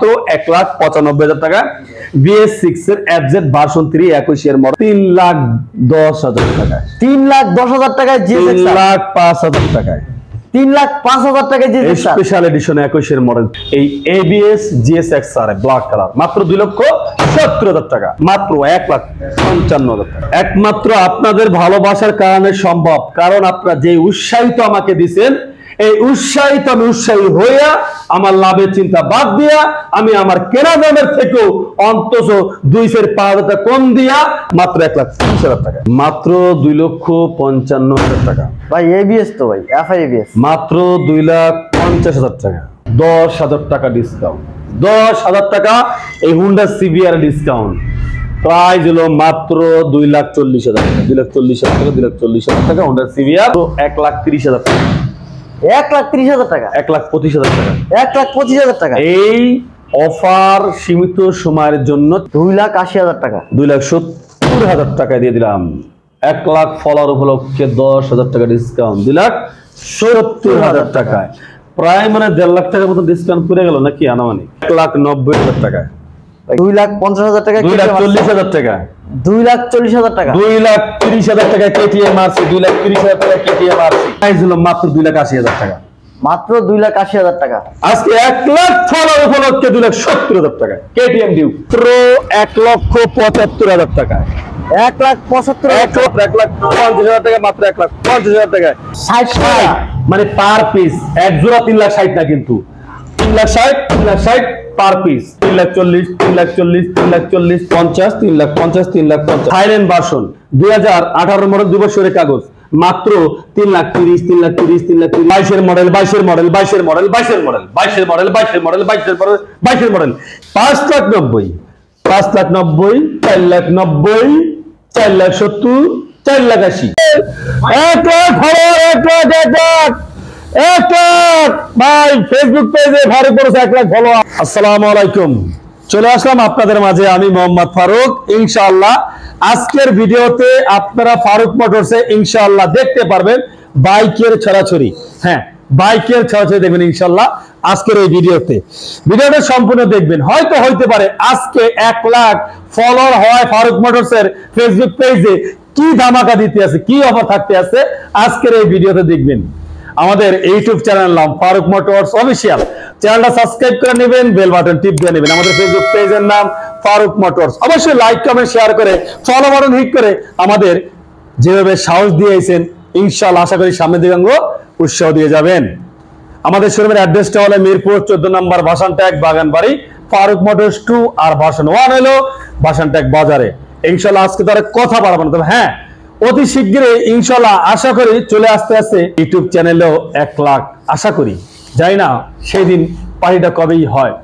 মাত্র এক লাখ পঁচানব্বই হাজার টাকা। বিএস সিক্স এর এফজেড ভার্সন থ্রি একুশের মডেল তিন লাখ দশ হাজার টাকায় তিন লাখ দশ হাজার টাকায় তিন লাখ পাঁচ হাজার টাকায়। তিন লাখ পাঁচ হাজার টাকায় জিএস স্পেশাল এডিশন একুশের মডেল এই ABS GS X R black colour মাত্র দুই লক্ষ সত্তর হাজার টাকা। মাত্র এক লাখ পঞ্চান্ন হাজার টাকা। একমাত্র আপনাদের ভালোবাসার কারণে সম্ভব। কারণ আপনারা যে উৎসাহিত আমাকে দিছেন এই উৎসাহিত আমি উৎসাহী হইয়া আমার লাভের চিন্তা বাদ দিয়া আমি আমার কেনা দামের থেকেও অন্তত দুই সের পাঁচ হাজার কম দিয়া মাত্র এক লাখ তিরিশ হাজার টাকা। মাত্র দুই লক্ষ পঞ্চান্ন হাজার টাকা। ভাই এবিএস তো ভাই এফআই এবিএস মাত্র দুই লাখ পঞ্চাশ হাজার টাকা। দশ হাজার টাকা ডিসকাউন্ট দশ হাজার টাকা এই হুন্ডা সিবিআর ডিসকাউন্ট প্রাইস হলো মাত্র দুই লাখ চল্লিশ হাজার টাকা। দুই লাখ চল্লিশ হাজার টাকা দুই লাখ চল্লিশ হাজার টাকা হুন্ডা সিবিআর এক লাখ তিরিশ হাজার টাকা। এক লাখ ত্রিশ হাজার টাকা। এক লাখ পঁচিশ হাজার টাকা। এক লাখ পঁচিশ হাজার টাকা। এই অফার সীমিত সময়ের জন্য দুই লাখ আশি হাজার টাকা। দুই লাখ সত্তর হাজার টাকা দিয়ে দিলাম। এক লাখ ফলার উপলক্ষে দশ হাজার টাকা ডিসকাউন্ট দুই লাখ সত্তর হাজার টাকায় প্রায় মানে দেড় লাখ টাকার মতো ডিসকাউন্ট করে গেল নাকি আনামানি এক লাখ নব্বই হাজার টাকা। দুই লাখ পঞ্চাশ হাজার টাকা দুই লাখ চল্লিশ হাজার টাকা। দুই লাখ চল্লিশ হাজার টাকা। দুই লাখ তিরিশ হাজার টাকা কেটিএম আরসি দুই লাখ তিরিশ হাজার টাকা কেটিএম আরসি প্রাইস হলো মাত্র দুই লাখ আশি হাজার টাকা। মাত্র দুই লাখ আশি হাজার টাকা। আজকে এক লাখ ফলার উপলক্ষে দুই লাখ সত্তর হাজার টাকা। KTM due. প্রো এক লক্ষ পঁচাত্তর হাজার টাকা। এক লাখ পঁচাত্তর এক লক্ষ এক লাখ পঞ্চাশ হাজার টাকা মাত্র এক লাখ পঞ্চাশ হাজার টাকায়। ষাট টাকা মানে পার পিস এক জোড়া তিন লাখ ষাট না কিন্তু। তিন লাখ ষাট তিন লাখ ষাট পার পিস তিন লাখ চল্লিশ তিন লাখ চল্লিশ তিন লাখ চল্লিশ পঞ্চাশ তিন লাখ পঞ্চাশ তিন লাখ পঞ্চাশ থাইল্যান্ড ভার্সন দুই হাজার আঠারো মডেল বছরের কাগজ মাত্র তিন লাখ তিরিশ তিন লাখ তিরিশ তিন লাখ তিরিশ বাইশের মডেল বাইশের মডেল বাইশের মডেল বাইশের মডেল বাইশের মডেল বাইশের মডেল বাইশের মডেল বাইশের মডেল পাঁচ লাখ নব্বই পাঁচ লাখ নব্বই চার লাখ নব্বই চার লাখ সত্তর চার লাখ আশি এক লাখ এক লাখ এক লাখ ভাই ইনশাআল্লাহ, আজকের দেখতে পারবেন বাইকের ছড়াছড়ি। হ্যাঁ বাইকের ছড়াছড়ি দেখবেন আজকের এই ভিডিওতে। ভিডিওটা সম্পূর্ণ দেখবেন। হয়তো হইতে পারে আজকে এক লাখ ফলোয়ার হয় ফারুক মোটরসের ফেসবুক পেজে কি ধামাকা দিতে আছে, কি অফার থাকতে আছে, আজকের এই ভিডিওতে দেখবেন। আমাদের ইউটিউব চ্যানেল নাম ফারুক মোটরস অফিসিয়াল। চ্যানেলটা সাবস্ক্রাইব করে নেবেন বেল বাটন টিপ দিয়ে নেবেন। আমাদের ফেসবুক পেজের নাম ফারুক মোটরস। অবশ্যই লাইক কমেন্ট শেয়ার করে ফলো বাটন হিট করে আমাদের যেভাবে সাহস দিয়েছেন, ইনশাআল্লাহ আশা করি সামনের দিকে অঙ্গ উৎসাহ দিয়ে যাবেন। আমাদের শোরুমের অ্যাড্রেসটা হলো মিরপুর চোদ্দ নম্বর ভাষণ ট্যাগ বাগান বাড়ি ফারুক মোটরস টু আর ভাষণ ওয়ান হলো ভাষণ ট্যাগ বাজারে। ইনশাল্লাহ আজকে তো আর কথা বাড়াবো না, তবে হ্যাঁ অতি শীঘ্রই ইনশাল্লাহ আশা করি চলে আসতে আসতে ইউটিউব চ্যানেলেও এক লাখ আশা করি। যাই না সেই দিন পার্টিটা কবেই হয়।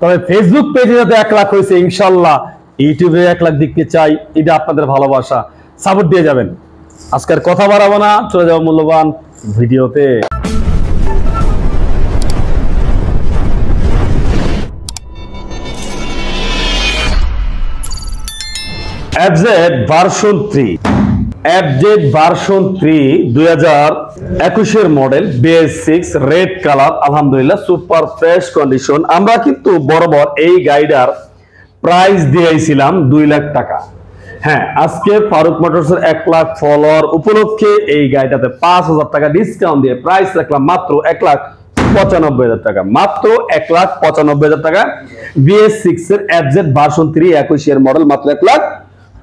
তবে ফেসবুক পেজে যাতে এক লাখ হয়েছে ইনশাল্লাহ ইউটিউবে এক লাখ দেখতে চাই, এটা আপনাদের ভালোবাসা। সাপোর্ট দিয়ে যাবেন। আজকের কথা বাড়াবো না, চলে যাব মূল্যবান ভিডিওতে। FZ version three FZ version three দুই হাজার একুশের মডেল বিএস রেড কালার আলহামদুলিল্লাহ সুপার ফ্রেশ কন্ডিশন আমরা কিন্তু বরাবর এই গাইডার প্রাইস দিয়েছিলাম দুই লাখ টাকা। হ্যাঁ আজকে ফারুক মোটরসের এক লাখ ফলোয়ার উপলক্ষে এই গাড়িটাতে পাঁচ হাজার টাকা ডিসকাউন্ট দিয়ে প্রাইস রাখলাম মাত্র এক লাখ পঁচানব্বই হাজার টাকা। মাত্র এক লাখ পঁচানব্বই হাজার টাকা। বিএস সিক্স এর এফজেড ভার্সন থ্রি একুশের মডেল মাত্র এক লাখ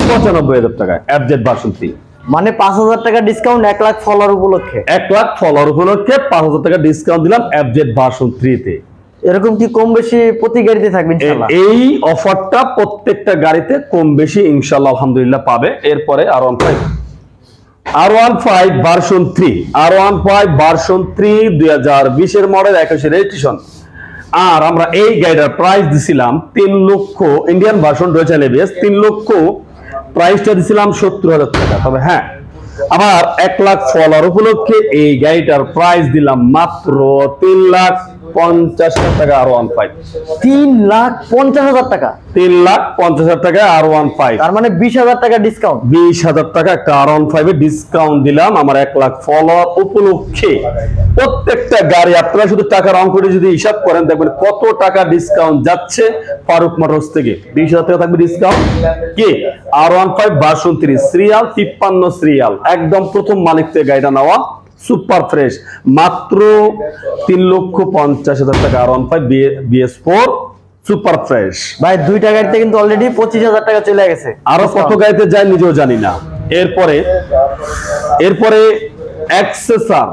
পঁচানব্বই হাজার টাকা। এফজেড ভার্সন থ্রি মানে পাঁচ হাজার টাকা ডিসকাউন্ট এক লাখ ফলোয়ার উপলক্ষে। এক লাখ ফলোয়ার উপলক্ষে পাঁচ হাজার টাকা ডিসকাউন্ট দিলাম এফজেড ভার্সন থ্রিতে এরকম কি কম বেশি প্রতি গাড়িতে থাকবে এই অফারটা প্রত্যেকটা গাড়িতে কম বেশি ইনশাল্লাহ আলহামদুলিল্লাহ পাবে। এরপরে R one five R one five version three R one five version three দুই হাজার বিশের মডেল একুশে রেজিস্ট্রেশন আর আমরা এই গাড়িটার প্রাইস দিছিলাম তিন লক্ষ ইন্ডিয়ান ভার্সন রয়েছে তিন লক্ষ প্রাইসটা দিছিলাম সত্তর হাজার টাকা। তবে হ্যাঁ আবার এক লাখ ফলার উপলক্ষে এই গাড়িটার প্রাইস দিলাম মাত্র তিন লাখ পঞ্চাশ হাজার টাকা আর ওয়ান ফাইভ তিন লাখ পঞ্চাশ হাজার টাকা। তিন লাখ পঞ্চাশ হাজার টাকা আর ওয়ান ফাইভ তার মানে বিশ হাজার টাকা ডিসকাউন্ট বিশ হাজার টাকা একটা আর ওয়ান ফাইভে ডিসকাউন্ট দিলাম আমার এক লাখ ফলোয়ার উপলক্ষে। প্রত্যেকটা গাড়ি আপনারা শুধু টাকার অঙ্কটি যদি হিসাব করেন দেখবেন কত টাকা ডিসকাউন্ট যাচ্ছে ফারুক মোটরস থেকে। বিশ হাজার টাকা থাকবে ডিসকাউন্ট কি? আর ওয়ান ফাইভ বাসন তিরিশ সিরিয়াল তিপ্পান্ন সিরিয়াল একদম প্রথম মালিক থেকে গাড়িটা নেওয়া। Super fresh. মাত্র তিন লক্ষ পঞ্চাশ হাজার টাকা R one five BS four super fresh. ভাই দুইটা গাড়িতে কিন্তু অলরেডি পঁচিশ হাজার টাকা চলে গেছে। আরও কত গাড়িতে যায় নিজেও জানি না। এরপরে এরপরে অ্যাক্সেসর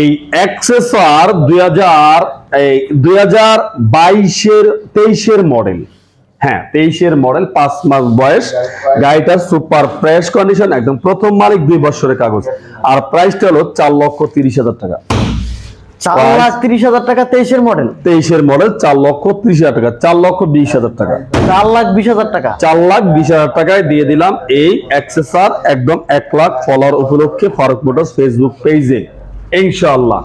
এই অ্যাক্সেসর দুই হাজার এই দুই হাজার বাইশের তেইশের মডেল হ্যাঁ তেইশের মডেল পাঁচ মাস বয়স। গাড়িটার সুপার ফ্রেশ কন্ডিশন একদম প্রথম মালিক দুই বছরের কাগজ। আর প্রাইসটা হলো চার লক্ষ তিরিশ হাজার টাকা। চার লাখ তিরিশ হাজার টাকা তেইশের মডেল তেইশের মডেল চার লক্ষ ত্রিশ হাজার টাকা চার লক্ষ বিশ হাজার টাকা। চার লাখ বিশ হাজার টাকা? চার লাখ বিশ হাজার টাকায় দিয়ে দিলাম এই অ্যাক্সেসর একদম এক লাখ ফলোয়ার উপলক্ষে ফারুক মোটরস ফেসবুক পেজে ইনশাআল্লাহ।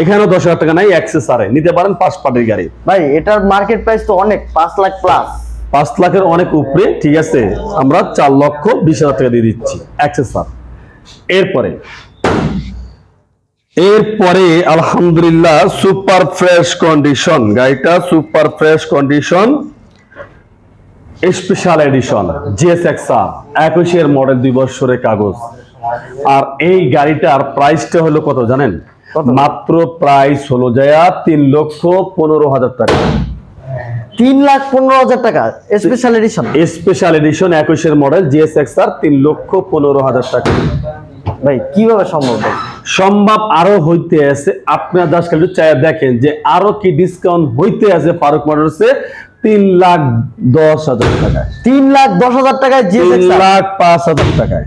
এখানেও দশ হাজার টাকা নাই অ্যাক্সেসরে নিতে পারেন পাঁচ পার্টির গাড়ি। ভাই এটার মার্কেট প্রাইস তো অনেক পাঁচ লাখ প্লাস পাঁচ লাখের অনেক উপরে ঠিক আছে আমরা চার লক্ষ বিশ হাজার টাকা দিয়ে দিচ্ছি অ্যাক্সেসর এরপরে এরপরে আলহামদুলিল্লাহ সুপার ফ্রেশ কন্ডিশন গাড়িটা super fresh condition special edition GSXR একুশের মডেল দুই বছরের কাগজ। আর এই গাড়িটার প্রাইসটা হলো কত জানেন? মাত্র প্রাইস হলো যায়া তিন লক্ষ পনেরো হাজার টাকা। তিন লাখ পনেরো হাজার টাকা স্পেশাল এডিশন স্পেশাল এডিশন একুশের মডেল জিএসএক্সআর তিন লক্ষ পনেরো হাজার টাকা। ভাই কীভাবে সম্ভব ভাই? সম্ভব আরও হইতে আছে। আপনার দাস একটু চাই দেখেন যে আরও কি ডিসকাউন্ট হইতে আছে ফারুক মোটরসে তিন লাখ দশ হাজার টাকায়। তিন লাখ দশ হাজার টাকায় তিন লাখ পাঁচ হাজার টাকায়।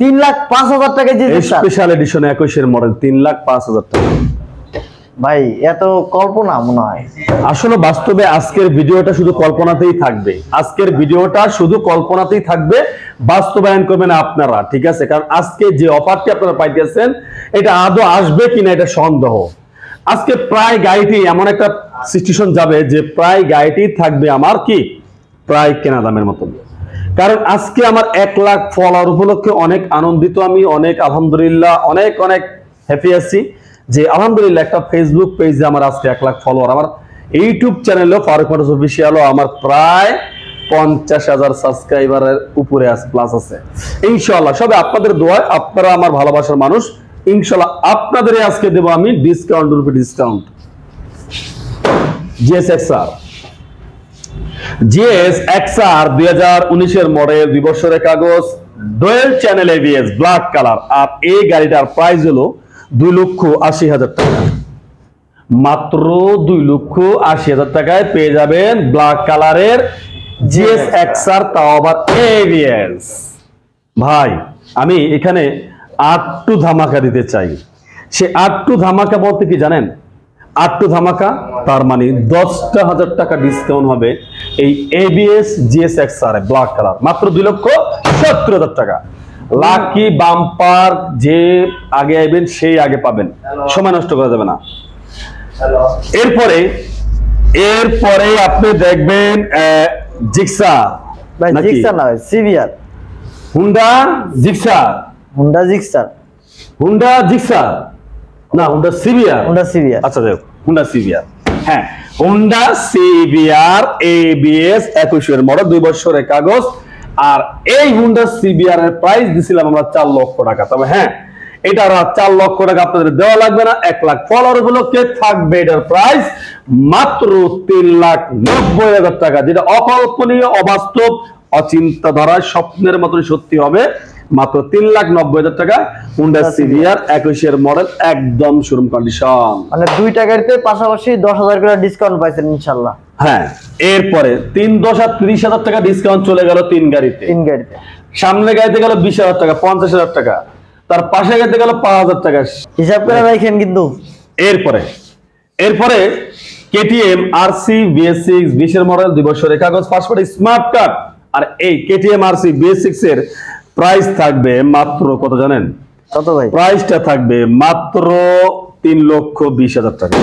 তিন লাখ পাঁচ হাজার টাকায় জিএস স্পেশাল এডিশন একুশের মডেল তিন লাখ পাঁচ হাজার টাকা। ভাই, এত কল্পনা মনে হয়। আসলে বাস্তবে আজকের ভিডিওটা শুধু কল্পনাতেই থাকবে। আজকের ভিডিওটা শুধু কল্পনাতেই থাকবে, বাস্তবায়ন করবেন আপনারা, ঠিক আছে? কারণ আজকে যে অফারটি আপনারা পাইতেছেন, এটা আদৌ আসবে কিনা এটা সন্দেহ। আজকে প্রায় গাড়িটি এমন একটা সিচুয়েশন যাবে যে প্রায় গাড়িটি থাকবে আমার কি? প্রায় কেনা দামের মতন। কারণ আজকে আমার এক লাখ ফলোয়ার উপলক্ষে অনেক আনন্দিত আমি, অনেক আলহামদুলিল্লাহ, অনেক অনেক হ্যাপি আছি। যে আলহামদুলিল্লাহ একটা ফেসবুক পেজে আমার আজকে এক লাখ ফলোয়ার আমার ইউটিউব চ্যানেলও ফারুক মোটরস অফিসিয়ালও আমার প্রায় পঞ্চাশ হাজার সাবস্ক্রাইবারের উপরে প্লাস আছে। ইনশাল্লাহ সবে আপনাদের দোয়ায়, আপনারা আমার ভালোবাসার মানুষ ইনশাল্লাহ আপনাদের আজকে দেবো আমি ডিসকাউন্ট রূপে ডিসকাউন্ট জিএসএক্সআর জিএস এক্সআর দুই হাজার উনিশের মডেল দুই বছরের কাগজ dual channel ABS black colour আর এই গাড়িটার প্রাইস হলো দুই লক্ষ আশি হাজার টাকা। মাত্র দুই লক্ষ আশি হাজার টাকায় পেয়ে যাবেন ব্ল্যাক কালারের জিএস এক্সআর তাও এবিএস ভাই, আমি এখানে আটটু ধামাকা দিতে চাই। সে আটটু ধামাকা বলতে কি জানেন? আটটু ধামাকা, তার মানে দশটা হাজার টাকা ডিসকাউন্ট হবে এই ABS GS X R black colour. মাত্র দুই লক্ষ সত্তর হাজার টাকা। লাকি বাম্পার যে আগে আইবেন সেই আগে পাবেন। সময় নষ্ট করা যাবে না। এরপরে এরপরে আপনি দেখবেন জিক্সা। ভাই নাকি? জিক্সার না ভাই CBR Honda Gixxer. Honda Gixxer Honda Gixxer. না হুন্ডা সিভিয়ার। হুন্ডা সিভিআর আচ্ছা দেখ হুন্ডা সিভিয়ার। হ্যাঁ হুন্ডা সিভিআর এবিএস একুশের মডেল দুই বছরের কাগজ। আর এই হুন্ডা সিবিআর এর প্রাইস দিছিলাম আমরা চার লক্ষ টাকা। তবে হ্যাঁ এটা চার লক্ষ টাকা আপনাদের দেওয়া লাগবে না, এক লাখ ফলোয়ার গুলোকে থাকবে এটার প্রাইস মাত্র তিন লাখ নব্বই হাজার টাকা, যেটা অকল্পনীয়, অবাস্তব অচিন্তা ধারায় স্বপ্নের মতন সত্যি হবে। মাত্র তিন লাখ নব্বই হাজার টাকা হুন্ডা সিভিআর একুশের মডেল একদম শোরুম কন্ডিশন মানে দুইটা গাড়িতে পাশাপাশি দশ হাজার করে ডিসকাউন্ট পাইছেন ইনশাল্লাহ। হ্যাঁ এরপরে তিন দশ আর ত্রিশ হাজার টাকা ডিসকাউন্ট চলে গেল তিন গাড়িতে। তিন গাড়িতে। সামনে গাড়িতে গেল বিশ হাজার টাকা পঞ্চাশ হাজার টাকা। তার পাশে গাড়িতে গেল পাঁচ হাজার টাকা। হিসাব করে রাখেন কিন্তু। এরপরে এরপরে KTM R C BS six বিশের মডেল দুই বছরের কাগজ পাসপোর্ট স্মার্ট কার্ড আর এই KTM R C BS six এর প্রাইস থাকবে মাত্র কত জানেন? কত ভাই? প্রাইসটা থাকবে মাত্র তিন লক্ষ বিশ হাজার টাকা।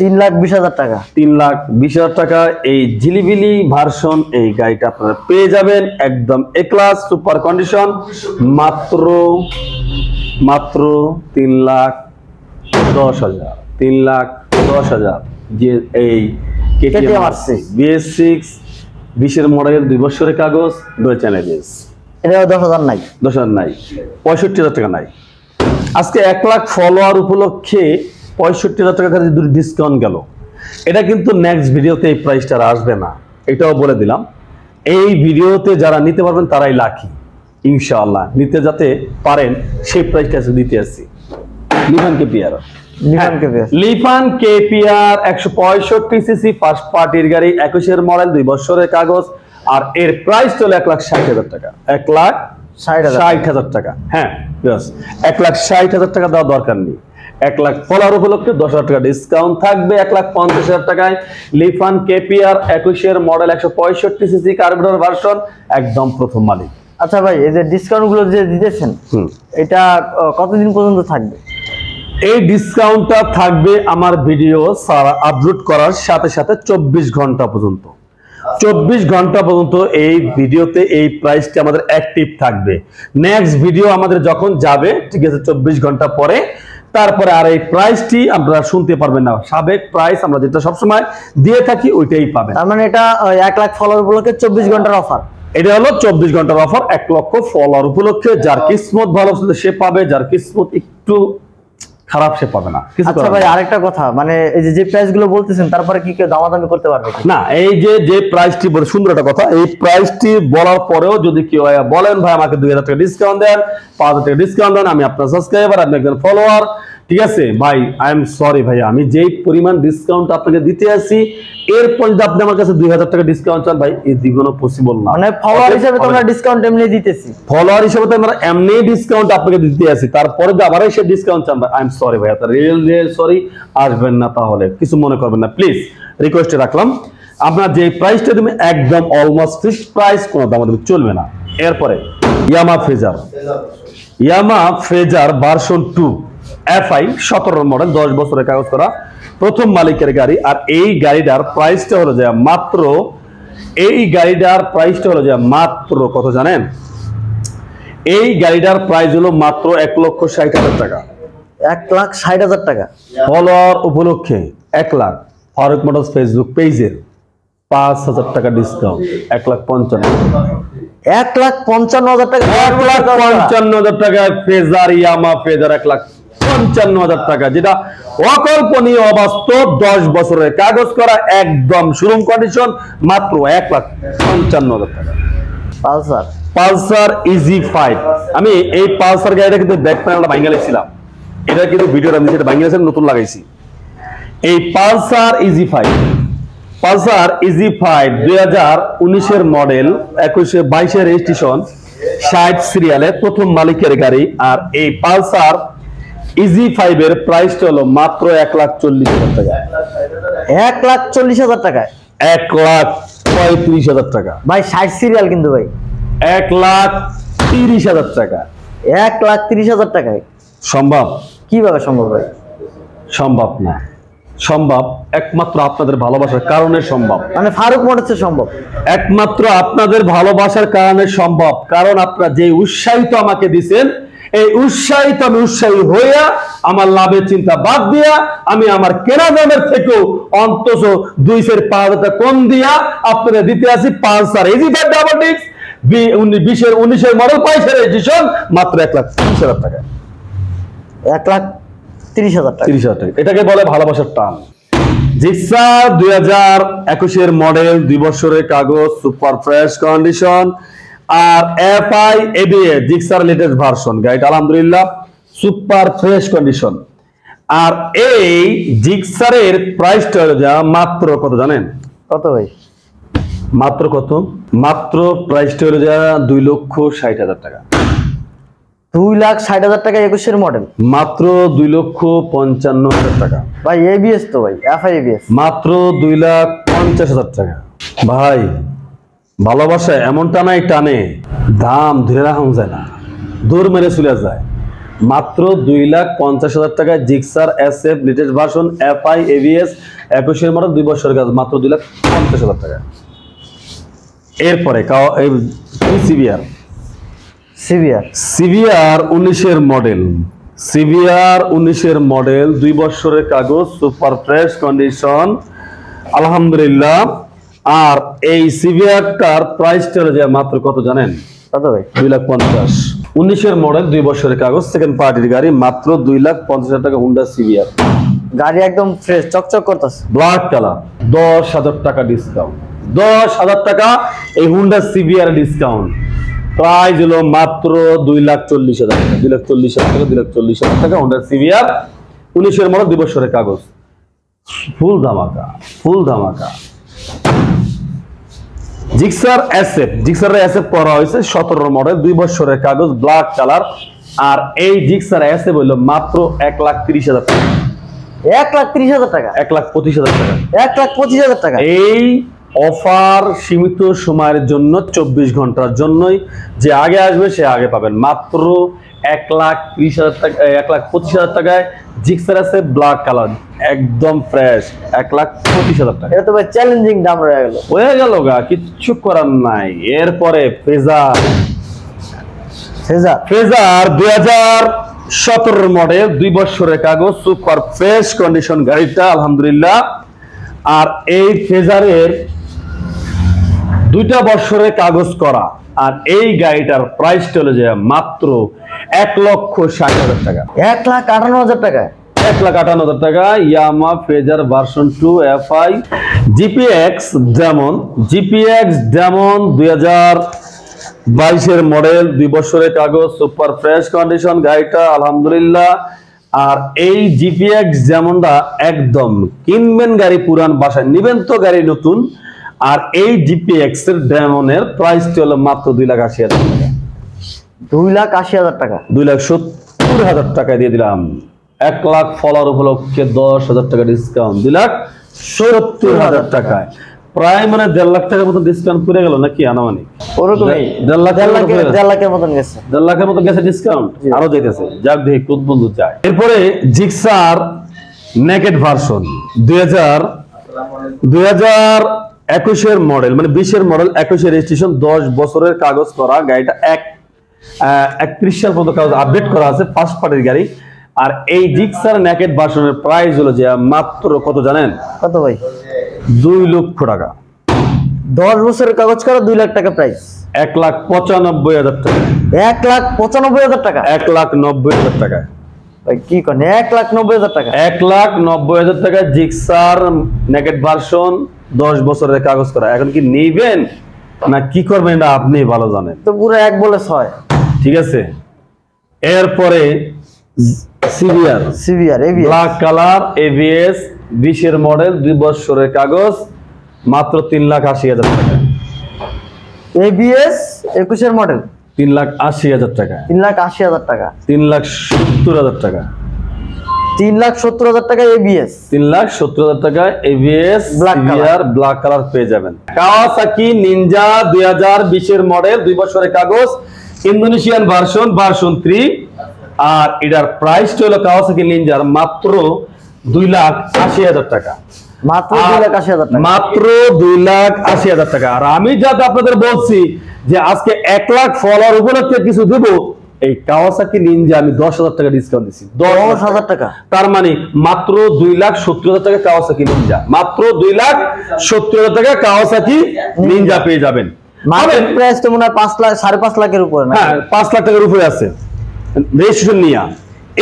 তিন লাখ বিশ হাজার টাকা। তিন লাখ বিশ হাজার টাকা। এই ঝিলিবিলি ভার্সন এই গাড়িটা আপনারা পেয়ে যাবেন একদম এ ক্লাস সুপার কন্ডিশন মাত্র মাত্র তিন লাখ দশ হাজার তিন লাখ দশ হাজার যে এই বিএস সিক্স বিশের মডেলের দুই বছরের কাগজ দুই চ্যানেল এটা দশ হাজার নাই। দশ হাজার নাই পঁয়ষট্টি হাজার টাকা নাই। আজকে এক লাখ ফলোয়ার উপলক্ষে পঁয়ষট্টি হাজার টাকা কাছে দুটো ডিসকাউন্ট গেল। এটা কিন্তু নেক্সট ভিডিওতে এই প্রাইসটা আসবে না। এটাও বলে দিলাম। এই ভিডিওতে যারা নিতে পারবেন তারাই লাকি ইনশাআল্লাহ নিতে যাতে পারেন সেই প্রাইসটা দিতে আসছি। Lifan KPR. কেপিআর। একশো পঁয়ষট্টি সিসি ফার্স্ট পার্টির গাড়ি একুশের মডেল দুই বছরের কাগজ। আর এর প্রাইস চলে এক লাখ ষাট হাজার টাকা। এক লাখ ষাট হাজার টাকা। হ্যাঁ এক লাখ ষাট হাজার টাকা দেওয়া দরকার নেই। এক লাখ ফলার উপলক্ষে দশ হাজার টাকা ডিসকাউন্ট থাকবে। এক লাখ পঞ্চাশ হাজার টাকায় লিফান কেপিআর একুশের মডেল একশো পঁয়ষট্টি সিসি কার্বোরেটর ভার্সন একদম প্রথম মালিক। আচ্ছা ভাই এই যে ডিসকাউন্টগুলো যে দিতেছেন এটা কতদিন পর্যন্ত থাকবে? এই ডিসকাউন্টটা থাকবে আমার ভিডিও সারা আপলোড করার সাথে সাথে চব্বিশ ঘণ্টা পর্যন্ত। চব্বিশ ঘণ্টা পর্যন্ত এই ভিডিওতে এই প্রাইসটি আমাদের অ্যাক্টিভ থাকবে। নেক্সট ভিডিও আমাদের যখন যাবে ঠিক আছে চব্বিশ ঘণ্টা পরে তারপরে আর এই প্রাইসটি আপনারা শুনতে পারবেন না। সাবেক প্রাইস আমরা যেটা সবসময় দিয়ে থাকি ওইটাই পাবেন। তার মানে এটা এক লাখ ফলোয়ার উপলক্ষে চব্বিশ ঘণ্টার অফার এটা হলো চব্বিশ ঘণ্টার অফার এক লক্ষ ফলোয়ার উপলক্ষে। যার কিসমত ভালো সে পাবে। যার কিসমত একটু খারাপ সে পাবে না। আচ্ছা ভাই আরেকটা কথা মানে এই যে যে প্রাইসগুলো বলতেছেন তারপরে কি কেউ দামাদামি করতে পারবে না এই যে যে প্রাইসটি বলে সুন্দর একটা কথা এই প্রাইসটি বলার পরেও যদি কেউ বলেন ভাই আমাকে দুই হাজার টাকা ডিসকাউন্ট দেন পাঁচ হাজার টাকা ডিসকাউন্ট দেন আমি আপনার সাবস্ক্রাইবার আপনি একজন ফলোয়ার ঠিক আছে? ভাই আই এম সরি ভাই আমি যেই পরিমাণ ডিসকাউন্ট আপনাকে দিতে আসি এরপর যদি আপনি আমার কাছে দুই হাজার টাকা ডিসকাউন্ট চান ভাই এই দ্বিগুণ পসিবল না। মানে ফলোয়ার হিসেবে তোমরা না। ডিসকাউন্ট এমনি দিতেছি। ফলোয়ার হিসেবে তো আমরা এমনি ডিসকাউন্ট আপনাকে দিতে আসি তারপরে যে আবার সে ডিসকাউন্ট চান ভাই আই এম সরি ভাই আপনার রিয়েল রিয়েল সরি আসবেন না তাহলে। কিছু মনে করবেন না প্লিজ রিকোয়েস্টে রাখলাম। আপনার যে প্রাইসটা দেবেন একদম অলমোস্ট ফিক্সড প্রাইস কোনো দাম দেবে চলবে না। এরপরে Yamaha Fazer Yamaha Fazer version two FI সতেরো মডেল দশ বছরের কাগজ করা প্রথম মালিকের গাড়ি। আর এই গাড়িটার প্রাইসটা হলো যে মাত্র এই গাড়িটার প্রাইসটা হলো যে মাত্র কত জানেন? এই গাড়িটার প্রাইস হলো মাত্র এক লক্ষ ষাট হাজার টাকা। এক লাখ ষাট হাজার টাকা। ফলোয়ার উপলক্ষে এক লাখ। ফারুক মোটরস ফেসবুক পেজের পাঁচ হাজার টাকা ডিসকাউন্ট এক লাখ পঞ্চান্ন। এক লাখ পঞ্চান্ন হাজার টাকা। এক লাখ পঞ্চান্ন হাজার টাকা ফ্রেজার ইয়ামা ফ্রেজার এক লাখ পঞ্চান্ন হাজার টাকা যেটা অকল্পনীয় অবাস্তব দশ বছরের কাগজ করা একদম শোরুম কন্ডিশন মাত্র এক লাখ পঞ্চান্ন হাজার টাকা। পালসার। পালসার ইজি ফাইভ আমি এই পালসার গাড়িটা কিন্তু ব্যাক প্যানেলটা ভাঙে লেছিলাম এটা কিন্তু ভিডিওটা আমি সেটা ভাঙে নতুন লাগাইছি। এই Pulsar easy five Pulsar easy five দুই হাজার উনিশের মডেল একুশে বাইশের রেজিস্ট্রেশন ষাট সিরিয়ালে প্রথম মালিকের গাড়ি আর এই পালসার ইজি ফাইভ এর প্রাইসটা হলো মাত্র এক লাখ চল্লিশ হাজার টাকা। এক লাখ চল্লিশ হাজার টাকায়? এক লাখ পঁয়ত্রিশ হাজার টাকা। ভাই ষাট সিরিয়াল কিন্তু ভাই। এক লাখ তিরিশ হাজার টাকা। এক লাখ তিরিশ হাজার টাকায়? সম্ভব? কীভাবে সম্ভব ভাই? সম্ভব না। সম্ভব একমাত্র আপনাদের ভালোবাসার কারণে সম্ভব। মানে ফারুক মোটরসে সম্ভব। একমাত্র আপনাদের ভালোবাসার কারণে সম্ভব। কারণ আপনারা যে উৎসাহিত আমাকে দিছেন এই উৎসাহিত আমি উৎসাহী হইয়া আমার লাভের চিন্তা বাদ দিয়া আমি আমার কেনা দামের থেকেও অন্তত দুই সের পাঁচ হাজার কম দিয়া আপনাদের দিতে আসি ডাবল ডিক্স বিশের উনিশের মডেল পাইছে রেজিস্ট্রেশন মাত্র এক লাখ তিরিশ হাজার টাকা। এক লাখ তিরিশ হাজার টাকা। তিরিশ হাজার টাকা। এটাকে বলে ভালোবাসার টান। জিক্সা দুই হাজার একুশের মডেল দুই বছরের কাগজ super fresh condition R F I ABS Gixxer latest version গাড়িটা আলহামদুলিল্লাহ সুপার ফ্রেশ কন্ডিশন আর এই জিক্সারের প্রাইসটা হলো যা মাত্র কত জানেন? কত ভাই? মাত্র কত? মাত্র প্রাইসটা হলো যা দুই লক্ষ ষাট হাজার টাকা। দুই লাখ ষাট হাজার টাকা একুশের মডেল মাত্র দুই লক্ষ পঞ্চান্ন হাজার টাকা। ভাই এবিএস তো ভাই এফআই এবিএস মাত্র দুই লাখ পঞ্চাশ হাজার টাকা। ভাই ভালোবাসা এমন টানাই টানে দাম ধরে রাখা যায় না দৌড় মেরে চলে যায়। মাত্র দুই লাখ পঞ্চাশ হাজার টাকায় Gixxer S F latest version F I ABS একুশের মডেল দুই বছরের কাজ মাত্র দুই লাখ পঞ্চাশ হাজার টাকা এরপরে সিবিআর সিভিয়ার সিভিআর উনিশের মডেল। সিভিআর উনিশের মডেল দুই বছরের কাগজ সুপার ফ্রেশ কন্ডিশন। আলহামদুলিল্লাহ আর এই সিভিআরটার প্রাইসটা হলো যে মাত্র কত জানেন? দুই লাখ পঞ্চাশ। উনিশের মডেল দুই বছরের কাগজ সেকেন্ড পার্টির গাড়ি মাত্র দুই লাখ পঞ্চাশ হাজার টাকা হুন্ডা সিভিআর গাড়ি একদম ফ্রেশ চকচক করতেছে। ব্ল্যাক কালার দশ হাজার টাকা ডিসকাউন্ট দশ হাজার টাকা এই হুন্ডা সিভিআর ডিসকাউন্ট প্রাইস হলো মাত্র দুই লাখ চল্লিশ হাজার টাকা। দুই লাখ চল্লিশ হাজার টাকা দুই লাখ চল্লিশ হাজার টাকা হুন্ডা সিভিআর উনিশের মডেল দুই বছরের কাগজ। ফুল ধামাকা ফুল ধামাকা। জিক্সার অ্যাসেপ জিক্সার অ্যাসেপ করা হয়েছে সতেরো মডেল দুই বছরের কাগজ ব্ল্যাক কালার। আর এই জিক্সার অ্যাসেপ হইল মাত্র এক লাখ তিরিশ হাজার টাকা। এক লাখ তিরিশ হাজার টাকা? এক লাখ পঁচিশ হাজার টাকা। এক লাখ পঁচিশ হাজার টাকা? এই অফার সীমিত সময়ের জন্য চব্বিশ ঘণ্টার জন্যই যে আগে আসবে সে আগে পাবেন। মাত্র এক লাখ ত্রিশ হাজার টাকা এক লাখ পঁচিশ হাজার টাকায় জিক্সার আছে ব্ল্যাক কালার একদম ফ্রেশ এক লাখ পঁচিশ হাজার টাকা। এটা তো ভাই চ্যালেঞ্জিং দাম রয়ে গেল। হয়ে গেল গা কিচ্ছু করার নাই। এরপরে ফেজার সেজা ফেজার দুই হাজার সতেরো মডেল দুই বছরের কাগজ সুপার ফ্রেশ কন্ডিশন গাড়িটা আলহামদুলিল্লাহ। আর এই ফেজারের দুইটা বছরের কাগজ করা। আর এই গাড়িটার প্রাইস চলে যায় মাত্র এক লক্ষ ষাট হাজার টাকা। এক লাখ আটান্ন হাজার টাকা। এক লাখ আটান্ন হাজার টাকা Yamaha Fazer version two F I GPX যেমন জিপিএক্স যেমন দুই হাজার বাইশের মডেল দুই বছরের কাগজ সুপার ফ্রেশ কন্ডিশন গাড়িটা আলহামদুলিল্লাহ। আর এই জিপিএক্স যেমনটা একদম কিনবেন গাড়ি পুরান বাসায় নিবেন তো গাড়ি নতুন। আর এই জিপিএক্স এর ডেমনের প্রাইসটি হলো মাত্র দুই লাখ আশি হাজার টাকা। দুই লাখ আশি হাজার টাকা। দুই লাখ সত্তর হাজার টাকা দিয়ে দিলাম। এক লাখ ফলার উপলক্ষে দশ হাজার টাকা ডিসকাউন্ট দুই লাখ সত্তর হাজার টাকায় প্রায় মানে দেড় লাখ টাকার মতো ডিসকাউন্ট পড়ে গেল নাকি আনুমানিক? ওরকমই। দেড় লাখ দেড় লাখের উপরে গেছে। দেড় লাখের মতন গেছে। দেড় লাখের মতো গেছে ডিসকাউন্ট আরও যাইতেছে। যাক দেখি কোন বন্ধু যায় এরপরে জিক্সার নেকেট ভার্সন। দুই হাজার দুই হাজার একুশের মডেল মানে বিশের মডেল একুশের রেজিস্ট্রেশন দশ বছরের কাগজ করা গাড়িটা এক একত্রিশ সাল পর্যন্ত কাগজ আপডেট করা আছে ফার্স্ট পার্টির গাড়ি। আর এই জিক্সার নেকেট ভার্সনের প্রাইস হলো যে মাত্র কত জানেন? কত ভাই? দুই লক্ষ টাকা। দশ বছরের কাগজ করা দুই লাখ টাকা প্রাইস এক লাখ পঁচানব্বই হাজার টাকা। এক লাখ পঁচানব্বই হাজার টাকা? এক লাখ নব্বই হাজার টাকা। কি করেন এক লাখ নব্বই হাজার টাকা? এক লাখ নব্বই হাজার টাকা জিক্সার নেকেট ভার্সন দশ বছরের কাগজ করা। এখন কি নিবেন? না কি করবেন এটা আপনি ভালো জানেন। তো পুরো এক বলে ছয়। ঠিক আছে? এরপরে সিভিআর। এভি ব্ল্যাক কালার এভিএস বিশের মডেল দুই বছরের কাগজ মাত্র তিন লাখ আশি হাজার টাকা। এবিএস একুশের মডেল তিন লাখ আশি হাজার টাকা। তিন লাখ আশি হাজার টাকা। তিন লাখ সত্তর হাজার টাকা। তিন লাখ সত্তর হাজার টাকা এবিএস তিন লাখ সত্তর হাজার টাকা সিভিআর ব্ল্যাক কালার পেয়ে যাবেন। কাওয়াসাকি নিনজা দুই হাজার বিশের মডেল দুই বছরের কাগজ ইন্দোনেশিয়ান ভার্সন ভার্সন থ্রি আর এটার প্রাইস হলো কাওয়াসাকি নিনজার মাত্র দুই লাখ আশি হাজার টাকা। মাত্র দুই লাখ আশি হাজার টাকা। আর আমি যাতে আপনাদের বলছি যে আজকে এক লাখ ফলোয়ার উপলক্ষে কিছু দেবো এই কাওয়াসাকি নিনজা আমি দশ হাজার টাকা ডিসকাউন্ট দিচ্ছি দশ দশ হাজার টাকা। তার মানে মাত্র দুই লাখ সত্তর হাজার টাকা কাওয়াসাকি নিনজা মাত্র দুই লাখ সত্তর হাজার টাকা কাওয়াসাকি নিনজা পেয়ে যাবেন। মার্কেট প্রাইস তো মনে হয় পাঁচ লাখ সাড়ে পাঁচ লাখের উপরে না হ্যাঁ পাঁচ লাখ টাকার উপরে আছে। রেজিস্ট্রেশন নিয়ে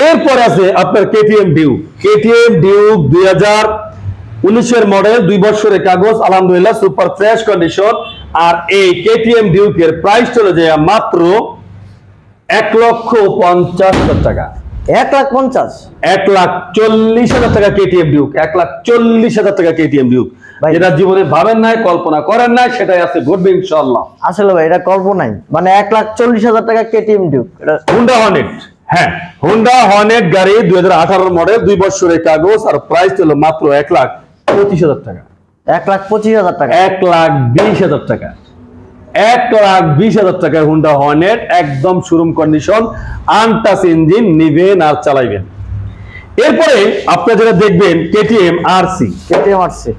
এরপর আছে আপনার কেটিএম ডিউ কেটিএম ডিউ দুই হাজার উনিশের মডেল দুই বছরের কাগজ আলহামদুলিল্লাহ সুপার ফ্রেশ কন্ডিশন আর এই কেটিএম ডিউকের প্রাইস চলে যায় মাত্র এক লক্ষ পঞ্চাশ হাজার টাকা। এক লাখ পঞ্চাশ? এক লাখ চল্লিশ হাজার টাকা কেটিএম ডিউক এক লাখ চল্লিশ হাজার টাকা কেটিএম ডিউক। যেটা জীবনে ভাবেন নাই কল্পনা করেন নাই সেটাই আছে ঘটবে ইনশাল্লাহ আসলে ভাই এটা কল্পনাই। মানে এক লাখ চল্লিশ হাজার টাকা কেটিএম ডিউক এটা হুন্ডা হর্নেট হ্যাঁ হুন্ডা হর্নেট গাড়ি দুই হাজার আঠারো মডেল দুই বছরের কাগজ আর প্রাইস হলো মাত্র এক লাখ পঁচিশ হাজার টাকা। এক লাখ পঁচিশ হাজার টাকা? এক লাখ বিশ হাজার টাকা। এক লাখ বিশ হাজার টাকায় হুন্ডা হর্নেট একদম শোরুম কন্ডিশন আনটাচ ইঞ্জিন নিবেন আর চালাইবেন। এরপরে আপনারা যেটা দেখবেন কেটিএম আরসি কেটিএম আসছে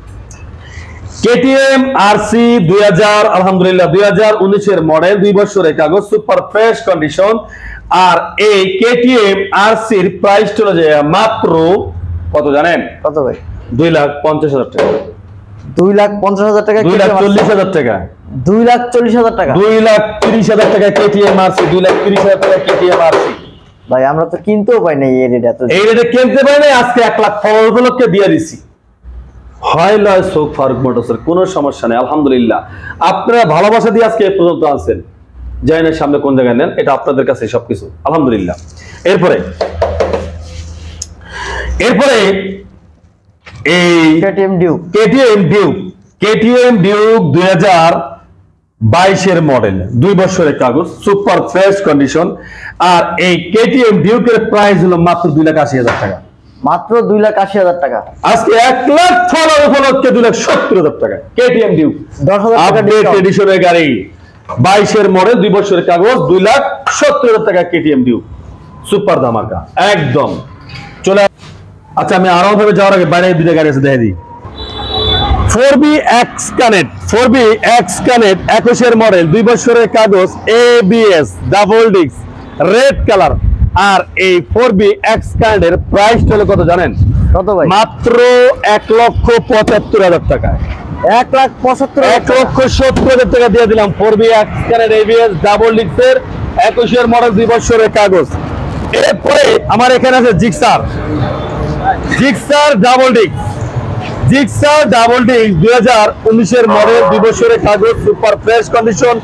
কেটিএম আরসি দুই হাজার আলহামদুলিল্লাহ দুই হাজার উনিশের মডেল দুই বছরের কাগজ সুপার ফ্রেশ কন্ডিশন আর এই কেটিএম আরসির প্রাইস চলে যায় মাত্র কত জানেন? কত ভাই? দুই লাখ পঞ্চাশ হাজার টাকা। দুই লাখ পঞ্চাশ হাজার টাকা দুই লাখ চল্লিশ। হাজার টাকা। দুই লাখ চল্লিশ হাজার টাকা। দুই লাখ তিরিশ হাজার টাকা কেটিএম আরসি দুই লাখ তিরিশ হাজার টাকা কেটিএম আরসি ভাই আমরা তো কিনতেও পাই না এই রেট এই রেটে কিনতে না আজকে এক লাখ পনেরো উপলক্ষে দিয়ে দিছি। হয় নয় শোক ফারুক মোটরসের কোনো সমস্যা নেই আলহামদুলিল্লাহ। আপনারা ভালোবাসা দিয়ে আজকে এ পর্যন্ত আনছেন জানি না সামনে কোন জায়গায় নেন এটা আপনাদের কাছে সবকিছু। আলহামদুলিল্লাহ। এরপরে এরপরে এই KTM Duke KTM Duke KTM Duke দুই হাজার বাইশের মডেল দুই বছরের কাগজ সুপার ফ্রেশ কন্ডিশন আর এই কেটিএম ডিউকের প্রাইস হলো মাত্র দুই লাখ আশি হাজার টাকা। মাত্র দুই লাখ আশি হাজার টাকা। আজকে এক লাখ ছড়ার উপলক্ষে দুই লাখ সত্তর হাজার টাকা। কেটিএম ডিউক দশ হাজার টাকা এডিশনের গাড়ি। বাইশের মডেল দুই বছরের কাগজ দুই লাখ সত্তর হাজার টাকা কেটিএম ডিউক সুপার ধামাকা। একদম। চলে আচ্ছা আমি আরও ভাবে যাওয়ার আগে বাইরে দুইটা গাড়ি আছে দেখে দিই। Four B X connect four B X connect একুশের মডেল দুই বছরের কাগজ এ বিএস ডাবল ডিক্স রেড কালার আর এই ফোর বি এক্স কার্ডের প্রাইস হলো কত জানেন? কত ভাই? মাত্র এক লক্ষ পঁচাত্তর হাজার টাকা এক লাখ পঁচাত্তর এক লক্ষ সত্তর হাজার টাকা দিয়ে দিলাম ফোর বি এক্স কার্ডের এবিএস ডাবল ডিক্সের একুশের মডেল দুই বছরের কাগজ। এরপরে আমার এখানে আছে জিক্সার জিক্সার ডাবল ডিক্স জিক্সার ডাবল ডিক্স দুই হাজার উনিশের মডেল দুই বছরের কাগজ super fresh condition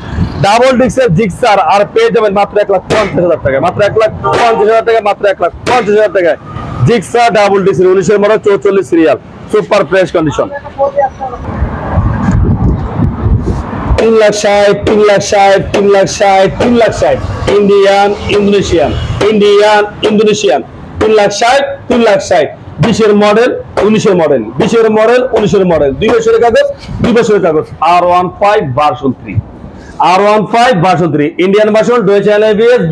double ডিক্সের Gixxer, আর পেয়ে যাবেন মাত্র এক লাখ পঞ্চাশ হাজার টাকা মাত্র এক লাখ পঞ্চাশ হাজার টাকা মাত্র এক লাখ পঞ্চাশ হাজার জিক্সার ডাবল ডিক্সের উনিশের মডেল চৌচল্লিশ সিরিয়াল সুপার ফ্রেশ কন্ডিশন তিন লাখ ষাট, তিন লাখ ষাট, তিন লাখ ষাট, তিন লাখ ষাট। ইন্ডিয়ান ইন্দোনেশিয়ান ইন্ডিয়ান ইন্দোনেশিয়ান তিন লাখ ষাট, তিন লাখ ষাট। বিশের মডেল উনিশের মডেল বিশের মডেল উনিশের মডেল। দুই বছরের কাগজ দুই বছরের কাগজ। R one five version three R one five version three Indian version ডুয়েচ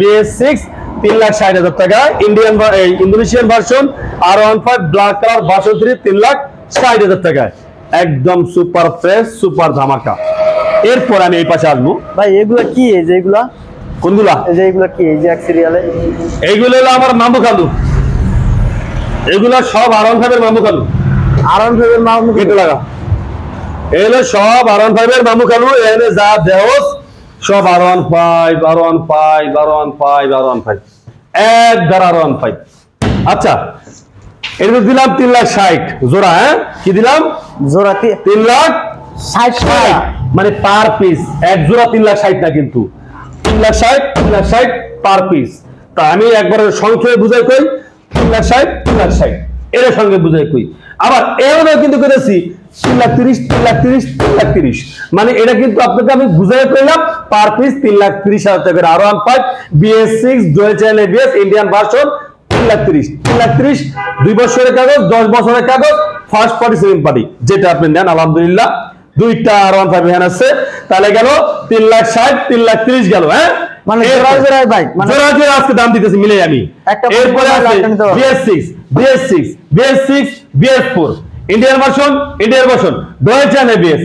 BS six তিন লাখ ষাট হাজার টাকা। Indian Indonesian version R one five black colour version three তিন লাখ ষাট হাজার টাকায় একদম সুপার ফ্রেশ সুপার ধামাকা। এরপর আমি এই পাশে আসব। ভাই এগুলা কি? এই যে এগুলা? কোনগুলা? এই যে এগুলা কি? এই যে এক সিরিয়ালে এইগুলো হলো আমার মামু খালু এগুলো সব আরন ফাইভের মামু খালু আরাম ফেবের মাল কেটে লাগা। এগুলো সব আরন ফাইভের মামু খালু এখানে যা দেহস সব R one five R one five R one five R one five এক দ্বারা আর ওয়ান ফাইভ আচ্ছা এর দিলাম তিন লাখ ষাট। জোড়া হ্যাঁ? কি দিলাম? জোড়া তিন লাখ ষাট টাকা মানে পার পিস। এক জোড়া তিন লাখ ষাট না কিন্তু। তিন লাখ ষাট তিন লাখ ষাট পার পিস। তা আমি একবার সংখ্যায় বুঝাই কই তিন লাখ তিন লাখ এর সঙ্গে বুঝাই কই। আবার কিন্তু করেছি তিন লাখ তিরিশ তিন লাখ তিরিশ তিন লাখ তিরিশ। মানে এটা কিন্তু আপনাকে আমি বুঝাই কইলাম পার পিস তিন লাখ তিরিশ হাজার টাকা BS six channel Indian version তিন লাখ তিন লাখ দুই দশ ফার্স্ট পার্টি সেকেন্ড পার্টি যেটা আপনি নেন, আলহামদুলিল্লাহ, দুইটা আর ওয়ান ফাইভ আছে। তাহলে গেল তিন লাখ ষাট তিন লাখ তিরিশ গেল হ্যাঁ? মানে জোড়ায় জোড়ায় বাইক মানে আজকে দাম দিতেছি মিলে আমি। এরপরে আছে Indian version Indian version ABS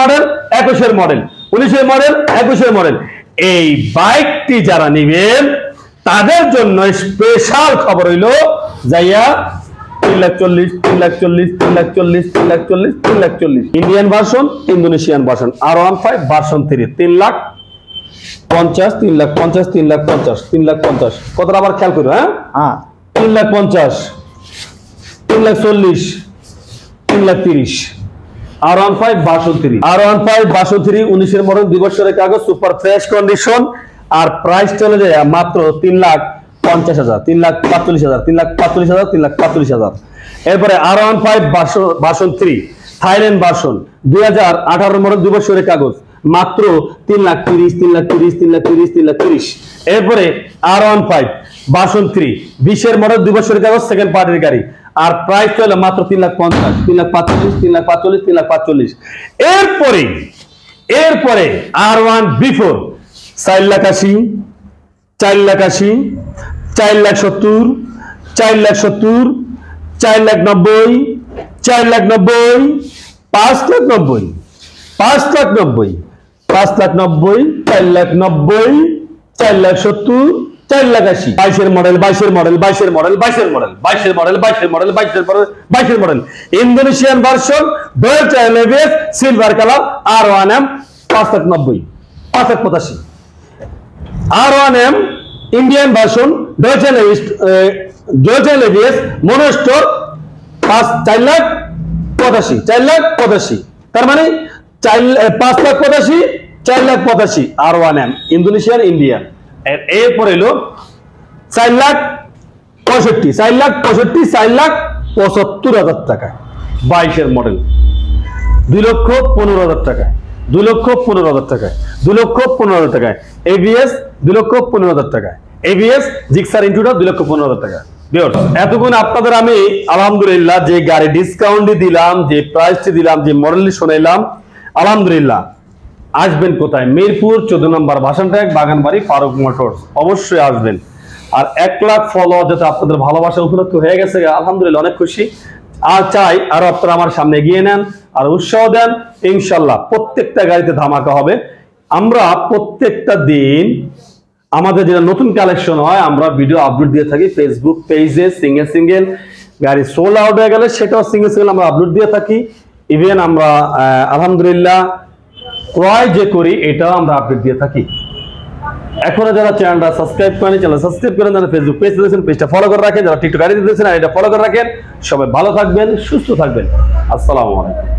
model model model model এই বাইকটি যারা নিবেন তাদের জন্য স্পেশাল খবর হইল যাইয়া তিন লাখ চল্লিশ তিন লাখ চল্লিশ তিন লাখ চল্লিশ তিন লাখ চল্লিশ তিন লাখ চল্লিশ। Indian version Indonesian version R one five version three তিন লাখ। পঞ্চাশ তিন লাখ পঞ্চাশ তিন লাখ পঞ্চাশ তিন লাখ পঞ্চাশ কতটা আবার খেয়াল করো হ্যাঁ হ্যাঁ তিন লাখ পঞ্চাশ তিন লাখ চল্লিশ তিন লাখ তিরিশ R one five three R one five উনিশের মডেল দুই বছরের কাগজ সুপার ফ্রেশ কন্ডিশন আর প্রাইস চলে যায় মাত্র তিন লাখ পঞ্চাশ হাজার তিন লাখ পাঁচচল্লিশ হাজার তিন লাখ পাঁচচল্লিশ হাজার তিন লাখ পাঁচচল্লিশ হাজার এরপরে R one five version three Thailand version দুই হাজার আঠারো মডেল দুই বছরের কাগজ মাত্র তিন লাখ তিরিশ, তিন লাখ তিরিশ, তিন লাখ তিরিশ, তিন লাখ তিরিশ। এরপরে R one five version three বিশের মডেল দুই বছরের কাগজ সেকেন্ড পার্টির গাড়ি। আর প্রাইস চলে মাত্র তিন লাখ পঞ্চাশ, তিন লাখ পাঁচচল্লিশ, তিন লাখ পাঁচচল্লিশ, তিন লাখ পাঁচচল্লিশ। এরপরে এরপরে আর ওয়ান বিফোর চার লাখ আশি, চার লাখ আশি, চার লাখ সত্তর, চার লাখ সত্তর, চার লাখ নব্বই, চার লাখ নব্বই, পাঁচ লাখ নব্বই, পাঁচ লাখ নব্বই। পাঁচ লাখ নব্বই, চার লাখ নব্বই, চার লাখ সত্তর, চার লাখ আশি। বাইশের মডেল বাইশের মডেল বাইশের মডেল বাইশের মডেল বাইশের মডেল বাইশের মডেল বাইশের মডেল বাইশের model. Indonesian version Doyle silver colour R one M পাঁচ লাখ নব্বই, পাঁচ লাখ পঁচাশি। R one M Indian version লেভিয়াস মনোস্টোর পাঁচ, চার লাখ পঁচাশি, চার লাখ পঁচাশি। তার মানে চার পাঁচ লাখ পঁচাশি চার লাখ পঁচাশি R one M Indonesian Indian এর, এরপর এলো চার লাখ পঁয়ষট্টি, চার লাখ পঁয়ষট্টি, চার লাখ পঁচাত্তর হাজার টাকা, বাইশের মডেল দুই লক্ষ পনেরো হাজার টাকা, দুই লক্ষ পনেরো হাজার টাকায় দুই লক্ষ পনেরো হাজার টাকায় এবিএস দুই লক্ষ পনেরো হাজার টাকায় এবিএস জিক্সার ইন্টুটা দুই লক্ষ পনেরো হাজার টাকা। এতক্ষণ আপনাদের আমি আলহামদুলিল্লাহ যে গাড়ি ডিসকাউন্ট দিলাম, যে প্রাইসটি দিলাম, যে মডেলটি শোনাইলাম, আলহামদুলিল্লাহ। আসবেন কোথায়? মিরপুর, চোদ্দ নম্বর ভাষণ ট্যাগ বাগানবাড়ি, ফারুক মোটরস। অবশ্যই আসবেন। আর এক লাখ ফলোয়ার যাতে আপনাদের ভালোবাসা উপলব্ধ হয়ে গেছে, আলহামদুলিল্লাহ অনেক খুশি। আর চাই আরও আপনারা আমার সামনে এগিয়ে নেন, আর উৎসাহ দেন। ইনশাল্লাহ প্রত্যেকটা গাড়িতে ধামাকা হবে। আমরা প্রত্যেকটা দিন আমাদের যেটা নতুন কালেকশন হয়, আমরা ভিডিও আপলোড দিয়ে থাকি ফেসবুক পেজে সিঙ্গেল সিঙ্গেল গাড়ি সোল আউট হয়ে গেলে সেটাও সিঙ্গেল সিঙ্গেল আমরা আপলোড দিয়ে থাকি। ইভেন আমরা আলহামদুলিল্লাহ ক্রয় যে করি, এটাও আমরা আপডেট দিয়ে থাকি। এখনও যারা চ্যানেলটা সাবস্ক্রাইব করেন চ্যানেল সাবস্ক্রাইব করেন যারা ফেসবুক পেজ দিয়েছেন পেজটা ফলো করে রাখেন, যারা টিকটক আইডি দিয়েছেন এটা ফলো করে রাখেন, সবাই ভালো থাকবেন, সুস্থ থাকবেন। আসসালামু আলাইকুম।